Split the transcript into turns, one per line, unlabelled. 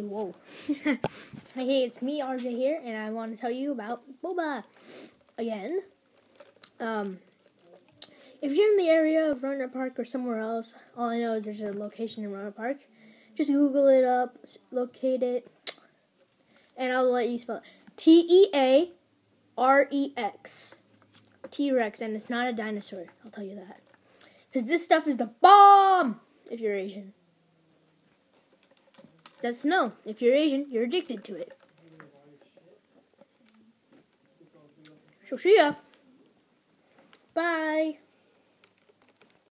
Whoa. hey, it's me, RJ here, and I want to tell you about boba again. Um, if you're in the area of Rohnert Park or somewhere else, all I know is there's a location in Rohnert Park. Just Google it up, locate it, and I'll let you spell it. T E A R E X. TeaRex, and it's not a dinosaur. I'll tell you that. Because this stuff is the bomb if you're Asian. That's no. If you're Asian, you're addicted to it. So see ya. Bye.